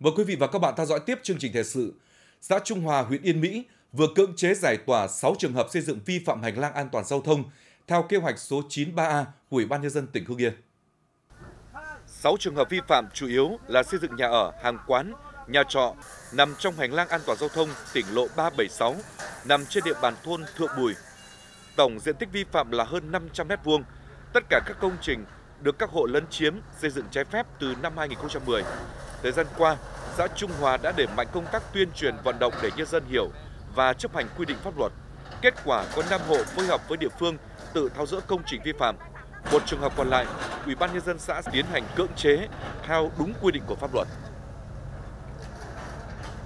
Mời quý vị và các bạn theo dõi tiếp chương trình thời sự. Xã Trung Hòa, huyện Yên Mỹ vừa cưỡng chế giải tỏa 6 trường hợp xây dựng vi phạm hành lang an toàn giao thông theo kế hoạch số 93A của Ủy ban nhân dân tỉnh Hưng Yên. 6 trường hợp vi phạm chủ yếu là xây dựng nhà ở, hàng quán, nhà trọ nằm trong hành lang an toàn giao thông tỉnh lộ 376, nằm trên địa bàn thôn Thượng Bùi. Tổng diện tích vi phạm là hơn 500 m2. Tất cả các công trình được các hộ lấn chiếm xây dựng trái phép từ năm 2010. Thời gian qua, xã Trung Hòa đã đẩy mạnh công tác tuyên truyền vận động để nhân dân hiểu và chấp hành quy định pháp luật. Kết quả có 5 hộ phối hợp với địa phương tự tháo rỡ công trình vi phạm. Một trường hợp còn lại, Ủy ban nhân dân xã tiến hành cưỡng chế theo đúng quy định của pháp luật.